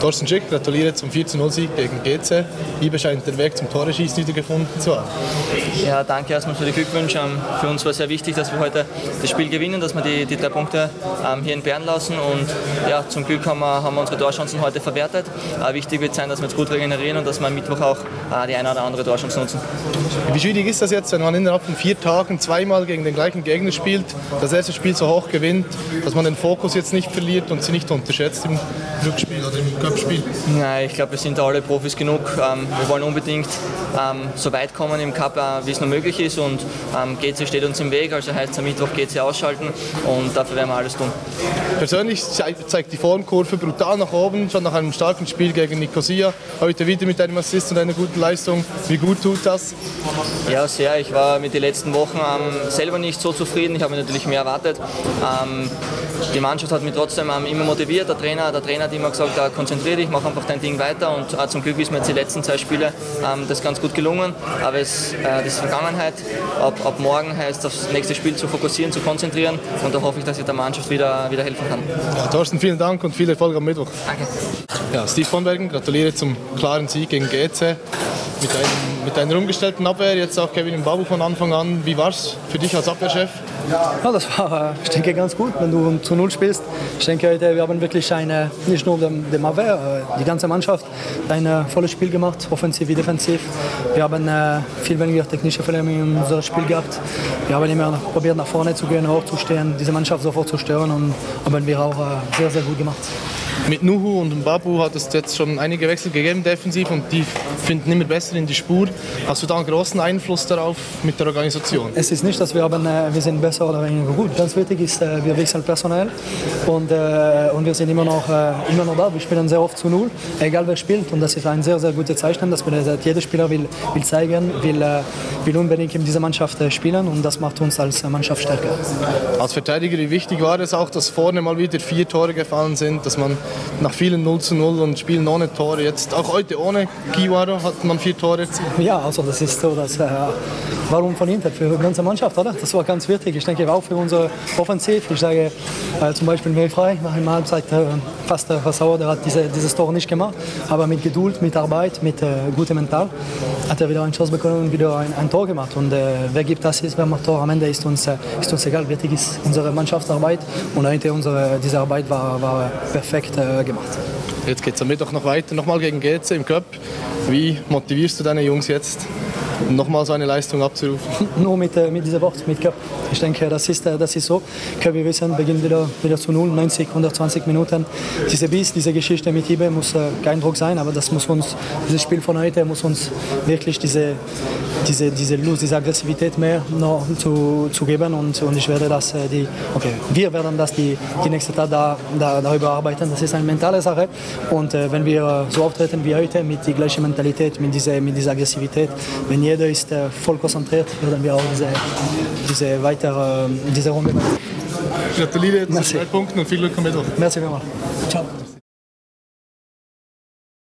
Thorsten Schick, gratuliere zum 4-0-Sieg gegen GC. Ibe scheint den Weg zum Tore-Schießen wieder gefunden zu haben. Ja, danke erstmal für die Glückwünsche. Ähm, für uns war sehr wichtig, dass wir heute das Spiel gewinnen, dass wir die, die drei Punkte ähm, hier in Bern lassen. Und ja, zum Glück haben wir, haben wir unsere Torchancen heute verwertet. Äh, wichtig wird sein, dass wir jetzt gut regenerieren und dass wir am Mittwoch auch äh, die eine oder andere Torchance nutzen. Wie schwierig ist das jetzt, wenn man innerhalb von vier Tagen zweimal gegen den gleichen Gegner spielt, das erste Spiel so hoch gewinnt, dass man den Fokus jetzt nicht verliert und sie nicht unterschätzt im Rückspiel oder im Cup-Spiel? Nein, ich glaube, wir sind alle Profis genug. Ähm, wir wollen unbedingt ähm, so weit kommen im Cup, äh, wie es nur möglich ist und ähm, GC steht uns im Weg, also heißt am Mittwoch GC ausschalten und dafür werden wir alles tun. Persönlich zeigt die Formkurve brutal nach oben, schon nach einem starken Spiel gegen Nicosia. Heute wieder mit einem Assist und einer guten Leistung. Wie gut tut das? Ja, sehr. Ich war mit den letzten Wochen selber nicht so zufrieden. Ich habe mir natürlich mehr erwartet. Die Mannschaft hat mich trotzdem immer motiviert. Der Trainer, der Trainer hat immer gesagt, äh, konzentriere dich, mach einfach dein Ding weiter. Und äh, zum Glück ist mir jetzt die letzten zwei Spiele ähm, das ganz gut gelungen. Aber es, äh, das ist Vergangenheit. Ab, ab morgen heißt das nächste Spiel zu fokussieren, zu konzentrieren. Und da hoffe ich, dass ich der Mannschaft wieder, wieder helfen kann. Ja, Thorsten, vielen Dank und viel Erfolg am Mittwoch. Danke. Ja, Steve von Bergen, gratuliere zum klaren Sieg gegen GC. Mit, einem, mit einer umgestellten Abwehr, jetzt auch Kevin Babu von Anfang an. Wie war es für dich als Abwehrchef? Ja, das war, ich denke, ganz gut, wenn du zu Null spielst. Ich denke, heute, wir haben wirklich eine, nicht nur dem, dem Abwehr, die ganze Mannschaft ein äh, volles Spiel gemacht, offensiv wie defensiv. Wir haben äh, viel weniger technische Fehler in unserem Spiel gehabt. Wir haben immer probiert, nach vorne zu gehen, hochzustehen, diese Mannschaft sofort zu stören und haben wir auch äh, sehr, sehr gut gemacht. Mit Nuhu und Babu hat es jetzt schon einige Wechsel gegeben defensiv und die finden immer besser in die Spur. Hast du da einen großen Einfluss darauf mit der Organisation? Es ist nicht, dass wir, haben, äh, wir sind besser oder weniger gut. Ganz wichtig ist, äh, wir wechseln personell und, äh, und wir sind immer noch, immer noch da. Wir spielen sehr oft zu Null, egal wer spielt. Und das ist ein sehr, sehr gutes Zeichen. Das bedeutet, jeder Spieler will, will zeigen, will, will unbedingt in dieser Mannschaft spielen und das macht uns als Mannschaft stärker. Als Verteidiger, wie wichtig war es auch, dass vorne mal wieder vier Tore gefallen sind, dass man nach vielen 0 zu 0 und Spielen ohne Tore, jetzt auch heute ohne Kiwaro hat man vier Tore erzielt. Ja, also das ist so, dass, äh, warum von Inter? Für die ganze Mannschaft, oder? Das war ganz wichtig. Ich denke auch für unsere Offensiv. Ich sage äh, zum Beispiel Melfrei nach einer Halbzeit äh, fast äh, versauert, er hat diese, dieses Tor nicht gemacht, aber mit Geduld, mit Arbeit, mit äh, gutem Mental hat er wieder einen Schuss bekommen und wieder ein, ein Tor gemacht. Und äh, wer gibt das ist, wer macht Tor am Ende, ist uns, äh, ist uns egal. Wichtig ist unsere Mannschaftsarbeit und heute unsere, diese Arbeit war, war perfekt äh, gemacht. Jetzt geht es am Mittwoch noch weiter, nochmal gegen GC im Cup. Wie motivierst du deine Jungs jetzt? nochmal so eine Leistung abzurufen? Nur mit, äh, mit diesem Wort, mit Cup. Ich denke, das ist, äh, das ist so. Cup, wir wissen, beginnt wieder, wieder zu null, 90, 120 Minuten. Diese Biss, diese Geschichte mit Ibe muss äh, kein Druck sein, aber das muss uns, dieses Spiel von heute muss uns wirklich diese, diese, diese Lust, diese Aggressivität mehr noch zu, zu geben und, und ich werde das, die, okay, wir werden das die, die nächste Zeit da, da, darüber arbeiten. Das ist eine mentale Sache und äh, wenn wir so auftreten wie heute mit der gleichen Mentalität, mit dieser, mit dieser Aggressivität, wenn jeder ist äh, voll konzentriert, werden wir auch diese, diese weitere, diese Runde. Gratuliere zu zwei Punkten und viel Glück am Mittwoch. Merci vielmals. Ciao.